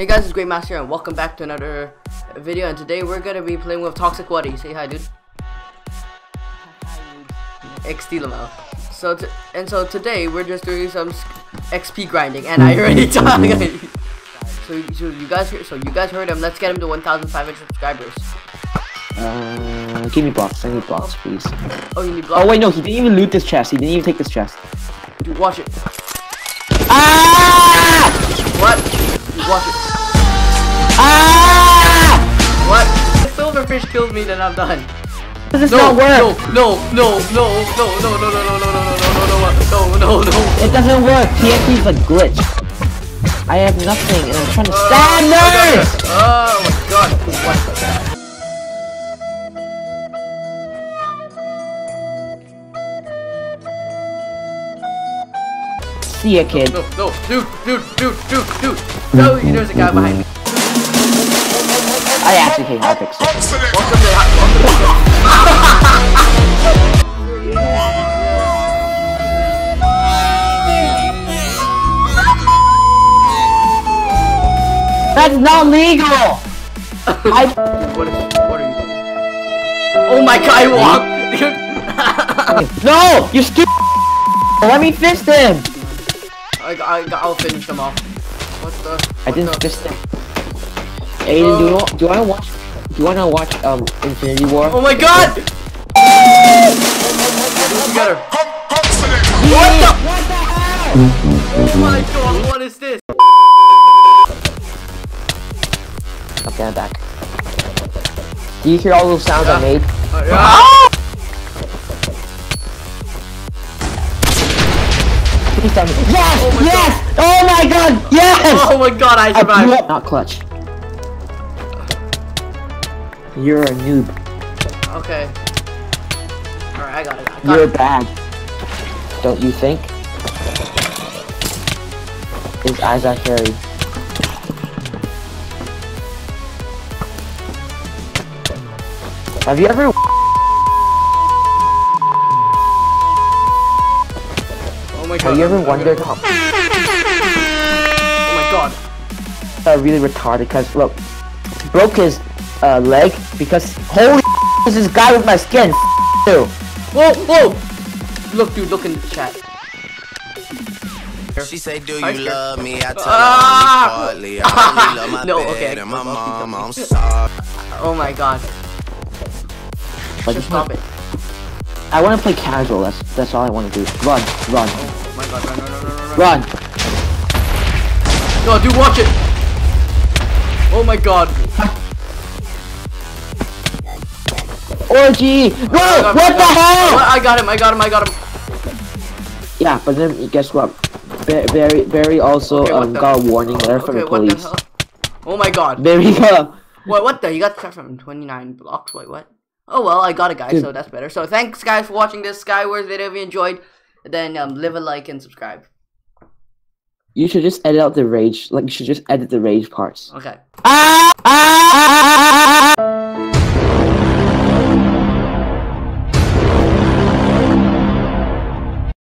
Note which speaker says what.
Speaker 1: Hey guys, it's Great Master and welcome back to another video and today we're gonna be playing with ToxicWutty. Say hi dude. X Steelamo. So t and so today we're just doing some XP grinding and I already talked. so, so you guys so you guys heard him. Let's get him to 1,500 subscribers.
Speaker 2: Uh, give me blocks. I need blocks, please.
Speaker 1: Oh, you need blocks.
Speaker 2: Oh wait, no, he didn't even loot this chest. He didn't even take this chest.
Speaker 1: Dude, watch it.
Speaker 2: Ah!
Speaker 1: What? Dude, watch it.
Speaker 2: Ah!
Speaker 1: What? If silverfish kills me, then I'm done.
Speaker 2: Does this
Speaker 1: No,
Speaker 2: not work?
Speaker 1: no, no, no, no, no, no, no, no, no, no, no, no, no, no, no, no, no. No, no.
Speaker 2: It doesn't work. TNT's a glitch. I have nothing, and I'm trying to
Speaker 1: Uh,
Speaker 2: stand there.
Speaker 1: Oh my god. What? The hell?
Speaker 2: See ya, kid.
Speaker 1: No, no, dude, dude, dude, dude, dude. No, there's a guy behind me.
Speaker 2: I actually hate Hypixel.
Speaker 1: Welcome to, welcome to.
Speaker 2: That's not legal. I.
Speaker 1: What is? What are you doing? Oh my god, I walked.
Speaker 2: No, you stupid. Let me fist him.
Speaker 1: I, I, I'll finish them off. What the?
Speaker 2: I didn't
Speaker 1: the-
Speaker 2: fist him. Aiden, do you want, do I watch? Do you wanna watch um Infinity War?
Speaker 1: Oh my god! Together. What the? Oh my god, what is this?
Speaker 2: Okay, I'm back. Do you hear all those sounds I made?
Speaker 1: Uh, yeah.
Speaker 2: Please. Yes!
Speaker 1: Oh my
Speaker 2: yes! Oh my god! Yes!
Speaker 1: Oh my god, I
Speaker 2: I
Speaker 1: survived.
Speaker 2: up. Not clutch. You're a noob.
Speaker 1: Okay. Alright, I got it. I got
Speaker 2: You're
Speaker 1: it.
Speaker 2: bad. Don't you think? His eyes are hairy. Have you ever
Speaker 1: Oh my god.
Speaker 2: have you ever
Speaker 1: I'm-
Speaker 2: wondered
Speaker 1: gonna-
Speaker 2: how
Speaker 1: Oh my god.
Speaker 2: uh, really retarded because look broke his uh, leg because holy is this guy with my skin too.
Speaker 1: Whoa, whoa! Look, dude, look in the chat.
Speaker 3: She say, do
Speaker 1: Hi,
Speaker 3: you
Speaker 1: Skirt.
Speaker 3: love me? I tell
Speaker 1: Ah!
Speaker 3: her only partly. I only love my
Speaker 1: No, okay,
Speaker 3: and my
Speaker 1: okay, okay,
Speaker 3: mom. I'm sorry.
Speaker 1: Oh my god.
Speaker 2: But
Speaker 1: Just stop it.
Speaker 2: I want to play casual. That's that's all I want to do. Run, run,
Speaker 1: Oh my god, run, run, run, run, run.
Speaker 2: run.
Speaker 1: No, dude, watch it! Oh my god.
Speaker 2: Orgy! No! What the hell?
Speaker 1: I got him, I got him, I got him.
Speaker 2: Yeah, but then guess what? Ba- Barry, Barry also
Speaker 1: Okay,
Speaker 2: um, got a warning letter from
Speaker 1: Okay,
Speaker 2: the
Speaker 1: what the
Speaker 2: police.
Speaker 1: hell? Oh my god.
Speaker 2: Barry got.
Speaker 1: What, what the? You got cut from 29 blocks? Wait, what? Oh well, I got a guy,
Speaker 2: Dude.
Speaker 1: so that's better. So thanks guys for watching this Skywars video. If you enjoyed, then um, leave a like and subscribe.
Speaker 2: You should just edit out the rage. Like you should just edit the rage parts.
Speaker 1: Okay.
Speaker 2: Ah, ah, ah,